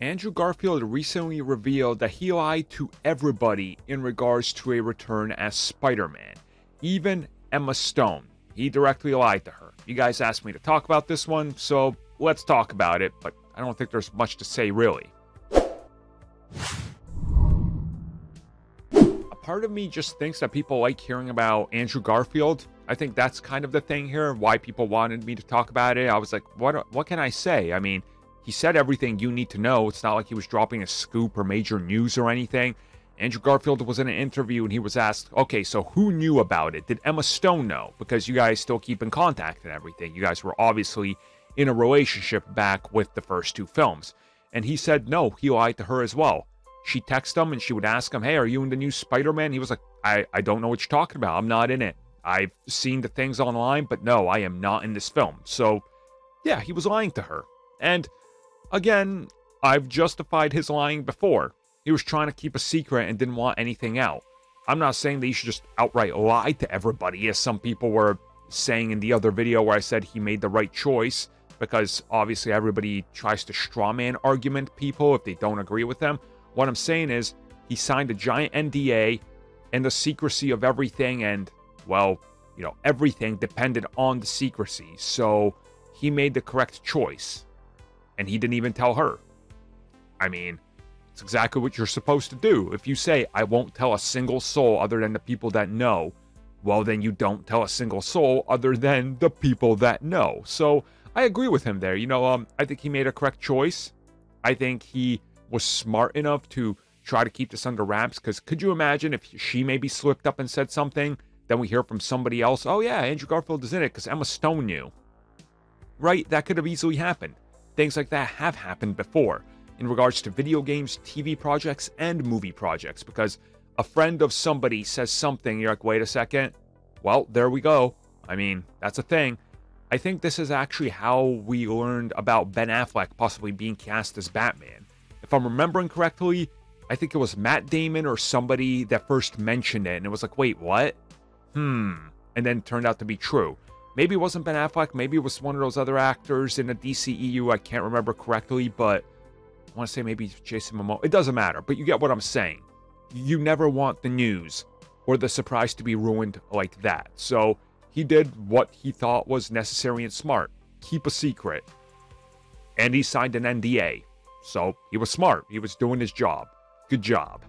Andrew Garfield recently revealed that he lied to everybody in regards to a return as Spider Man, even Emma Stone. He directly lied to her. You guys asked me to talk about this one, so let's talk about it, but I don't think there's much to say really. A part of me just thinks that people like hearing about Andrew Garfield. I think that's kind of the thing here, why people wanted me to talk about it. I was like, what what can I say? I mean, he said everything you need to know. It's not like he was dropping a scoop or major news or anything. Andrew Garfield was in an interview and he was asked, okay, so who knew about it? Did Emma Stone know? Because you guys still keep in contact and everything. You guys were obviously in a relationship back with the first two films. And he said, no, he lied to her as well. She texted him and she would ask him, hey, are you in the new Spider Man? He was like, I, I don't know what you're talking about. I'm not in it. I've seen the things online, but no, I am not in this film. So, yeah, he was lying to her. And again, I've justified his lying before. He was trying to keep a secret and didn't want anything out. I'm not saying that he should just outright lie to everybody, as some people were saying in the other video where I said he made the right choice, because obviously everybody tries to strawman argument people if they don't agree with them. What I'm saying is he signed a giant NDA and the secrecy of everything, and well, you know, everything depended on the secrecy. So he made the correct choice. And he didn't even tell her. I mean, it's exactly what you're supposed to do. If you say, I won't tell a single soul other than the people that know, well, then you don't tell a single soul other than the people that know. So I agree with him there. You know, um, I think he made a correct choice. I think he was smart enough to try to keep this under wraps. Because could you imagine if she maybe slipped up and said something, then we hear from somebody else, oh, yeah, Andrew Garfield is in it because Emma Stone knew. Right? That could have easily happened. Things like that have happened before in regards to video games, TV projects, and movie projects because a friend of somebody says something, you're like, wait a second. Well, there we go. I mean, that's a thing. I think this is actually how we learned about Ben Affleck possibly being cast as Batman. If I'm remembering correctly, I think it was Matt Damon or somebody that first mentioned it, and it was like, wait, what? Hmm. And then turned out to be true. Maybe it wasn't Ben Affleck, maybe it was one of those other actors in the DCEU, I can't remember correctly, but I want to say maybe Jason Momoa. It doesn't matter, but you get what I'm saying. You never want the news or the surprise to be ruined like that. So he did what he thought was necessary and smart keep a secret. And he signed an NDA. So he was smart. He was doing his job. Good job.